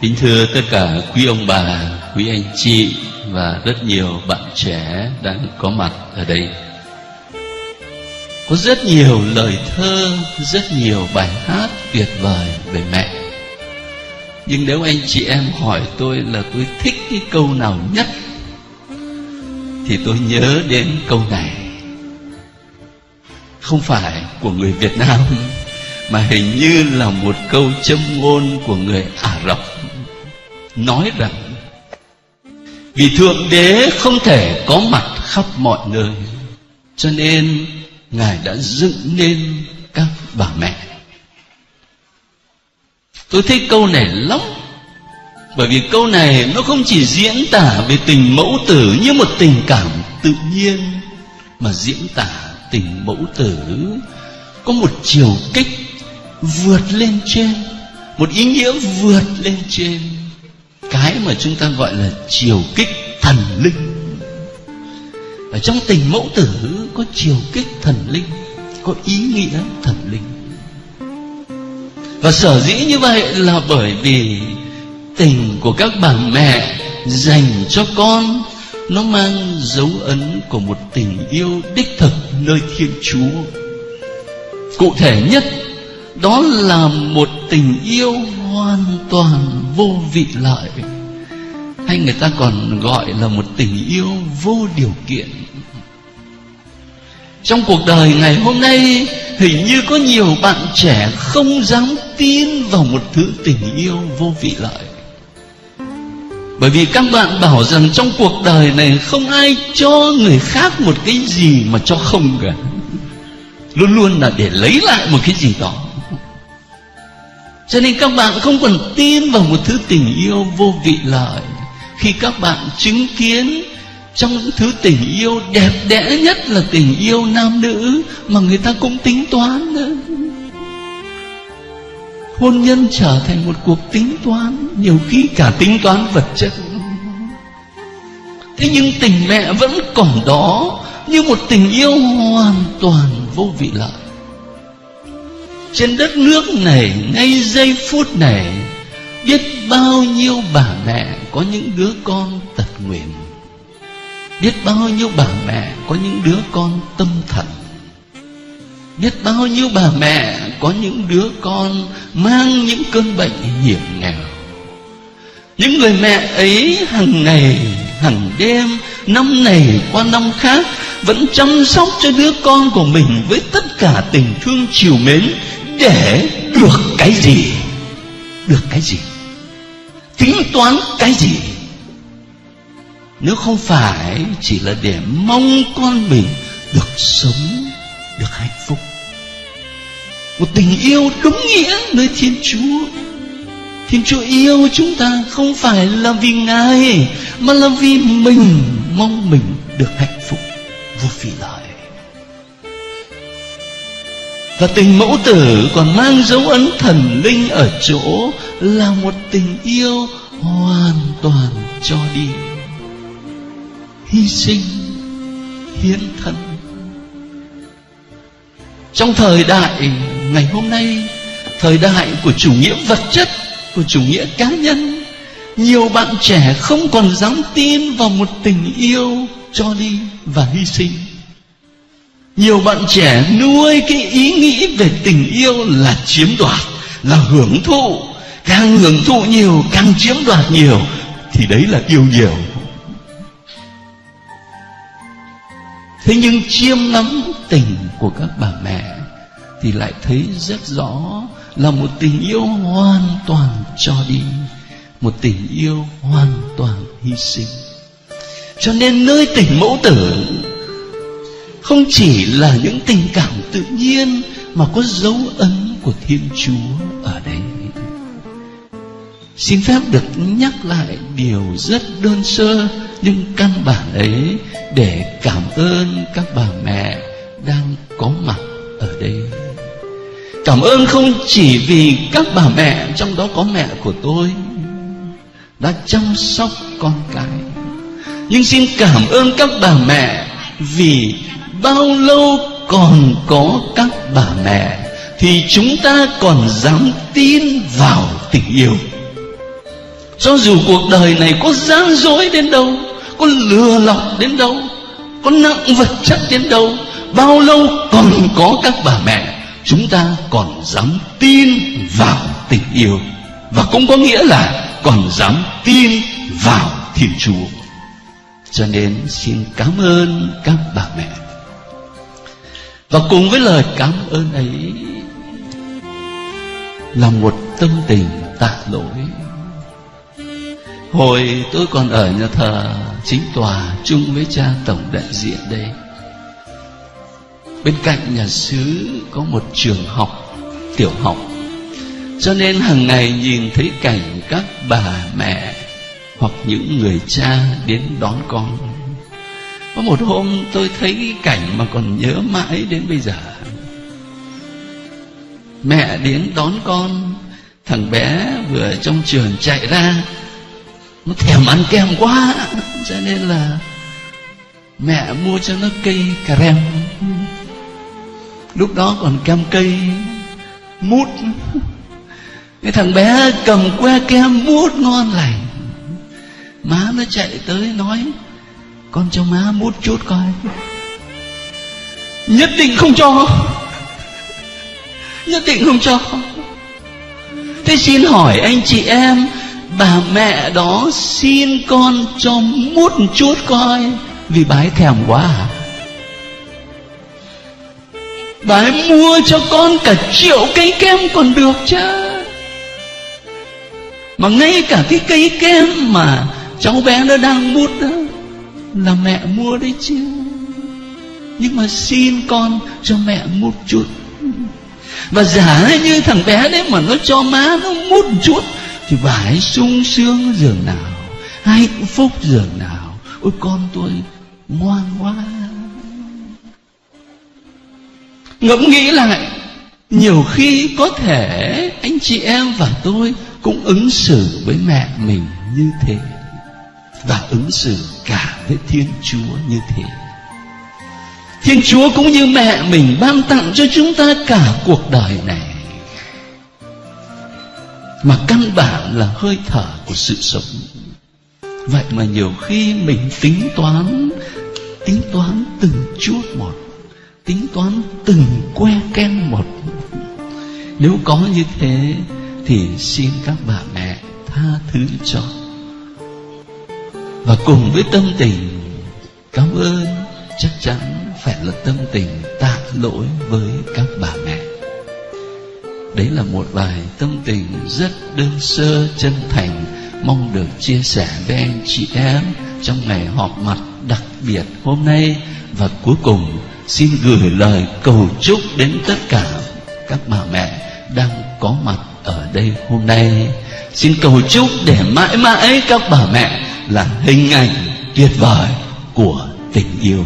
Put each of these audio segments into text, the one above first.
Kính thưa tất cả quý ông bà, quý anh chị và rất nhiều bạn trẻ đang có mặt ở đây. Có rất nhiều lời thơ, rất nhiều bài hát tuyệt vời về mẹ. Nhưng nếu anh chị em hỏi tôi là tôi thích cái câu nào nhất thì tôi nhớ đến câu này. Không phải của người Việt Nam mà hình như là một câu châm ngôn của người Ả Rập nói rằng, vì thượng đế không thể có mặt khắp mọi nơi, cho nên ngài đã dựng nên các bà mẹ. Tôi thích câu này lắm, bởi vì câu này nó không chỉ diễn tả về tình mẫu tử như một tình cảm tự nhiên, mà diễn tả tình mẫu tử có một chiều kích vượt lên trên, một ý nghĩa vượt lên trên cái mà chúng ta gọi là chiều kích thần linh. Ở trong tình mẫu tử có chiều kích thần linh, có ý nghĩa thần linh. Và sở dĩ như vậy là bởi vì tình của các bà mẹ dành cho con, nó mang dấu ấn của một tình yêu đích thực nơi thiên chúa. Cụ thể nhất, đó là một tình yêu hoàn toàn vô vị lợi. Hay người ta còn gọi là một tình yêu vô điều kiện. Trong cuộc đời ngày hôm nay, hình như có nhiều bạn trẻ không dám tin vào một thứ tình yêu vô vị lợi. Bởi vì các bạn bảo rằng trong cuộc đời này không ai cho người khác một cái gì mà cho không cả luôn luôn là để lấy lại một cái gì đó cho nên các bạn không còn tin vào một thứ tình yêu vô vị lợi. Khi các bạn chứng kiến trong những thứ tình yêu đẹp đẽ nhất là tình yêu nam nữ mà người ta cũng tính toán nữa hôn nhân trở thành một cuộc tính toán, nhiều khi cả tính toán vật chất. Thế nhưng tình mẹ vẫn còn đó như một tình yêu hoàn toàn vô vị lợi trên đất nước này, ngay giây phút này, biết bao nhiêu bà mẹ có những đứa con tật nguyện biết bao nhiêu bà mẹ có những đứa con tâm thần. Biết bao nhiêu bà mẹ có những đứa con mang những cơn bệnh hiểm nghèo. Những người mẹ ấy hàng ngày hàng đêm, năm này qua năm khác vẫn chăm sóc cho đứa con của mình với tất cả tình thương chiều mến để được cái gì? Được cái gì? Tính toán cái gì? Nếu không phải chỉ là để mong con mình được sống, được hạnh phúc. Một tình yêu đúng nghĩa nơi thiên chúa. Thiên chúa yêu chúng ta không phải là vì ngài, mà là vì mình mong mình được hạnh phúc vô phỉ lợi và tình mẫu tử còn mang dấu ấn thần linh ở chỗ là một tình yêu hoàn toàn cho đi. Hy sinh hiến thân. Trong thời đại ngày hôm nay, thời đại của chủ nghĩa vật chất, của chủ nghĩa cá nhân nhiều bạn trẻ không còn dám tin vào một tình yêu cho đi và hy sinh. Nhiều bạn trẻ nuôi cái ý nghĩ về tình yêu là chiếm đoạt, là hưởng thụ. Càng hưởng thụ nhiều, càng chiếm đoạt nhiều, thì đấy là yêu nhiều. Thế nhưng chiêm ngắm tình của các bà mẹ thì lại thấy rất rõ là một tình yêu hoàn toàn cho đi một tình yêu hoàn toàn hy sinh. Cho nên nơi tình mẫu tử không chỉ là những tình cảm tự nhiên mà có dấu ấn của thiên chúa ở đây. Xin phép được nhắc lại điều rất đơn sơ nhưng căn bản ấy để cảm ơn các bà mẹ đang có mặt ở đây. Cảm ơn không chỉ vì các bà mẹ, trong đó có mẹ của tôi đã chăm sóc con cái. Nhưng xin cảm ơn các bà mẹ, vì bao lâu còn có các bà mẹ, thì chúng ta còn dám tin vào tình yêu. Cho dù cuộc đời này có gian dối đến đâu, có lừa lọc đến đâu, có nặng vật chất đến đâu, bao lâu còn có các bà mẹ, chúng ta còn dám tin vào tình yêu. Và cũng có nghĩa là còn dám tin vào thiên chúa. Cho nên xin cảm ơn các bà mẹ. Và cùng với lời cảm ơn ấy, là một tâm tình tạ lỗi. Hồi tôi còn ở nhà thờ chính tòa chung với cha tổng đại diện đây. Bên cạnh nhà xứ có một trường học, tiểu học cho nên hàng ngày nhìn thấy cảnh các bà mẹ hoặc những người cha đến đón con. Có một hôm tôi thấy cái cảnh mà còn nhớ mãi đến bây giờ. Mẹ đến đón con, thằng bé vừa trong trường chạy ra. Nó thèm ăn kem quá, cho nên là mẹ mua cho nó cây cà rem. Lúc đó còn kem cây, mút cái thằng bé cầm que kem mút ngon lành. Má nó chạy tới nói, con cho má mút chút coi. Nhất định không cho. Nhất định không cho. Thế xin hỏi anh chị em, bà mẹ đó xin con cho mút một chút coi, vì bà ấy thèm quá à? Bà ấy mua cho con cả triệu cây kem còn được chứ mà ngay cả cái cây kem mà cháu bé nó đang bút đó, là mẹ mua đấy chứ. Nhưng mà xin con cho mẹ một chút. Và giả như thằng bé đấy mà nó cho má nó mút một chút, thì bà ấy sung sướng giường nào, hạnh phúc giường nào. Ôi, con tôi ngoan quá. Ngẫm nghĩ lại, nhiều khi có thể anh chị em và tôi cũng ứng xử với mẹ mình như thế và ứng xử cả với thiên chúa như thế. Thiên chúa cũng như mẹ mình ban tặng cho chúng ta cả cuộc đời này. Mà căn bản là hơi thở của sự sống. Vậy mà nhiều khi mình tính toán tính toán từng chút một, tính toán từng que ken một. Nếu có như thế thì xin các bà mẹ tha thứ cho. Và cùng với tâm tình, cảm ơn, chắc chắn phải là tâm tình tạ lỗi với các bà mẹ. Đấy là một bài tâm tình rất đơn sơ, chân thành, mong được chia sẻ với anh chị em trong ngày họp mặt đặc biệt hôm nay. Và cuối cùng, xin gửi lời cầu chúc đến tất cả các bà mẹ đang có mặt ở đây hôm nay xin cầu chúc để mãi mãi các bà mẹ là hình ảnh tuyệt vời của tình yêu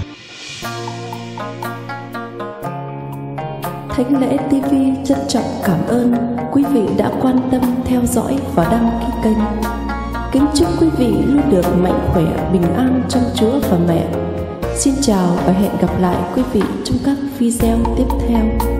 Thánh lễ TV trân trọng cảm ơn quý vị đã quan tâm theo dõi và đăng ký kênh. Kính chúc quý vị luôn được mạnh khỏe, bình an trong Chúa và mẹ. Xin chào và hẹn gặp lại quý vị trong các video tiếp theo.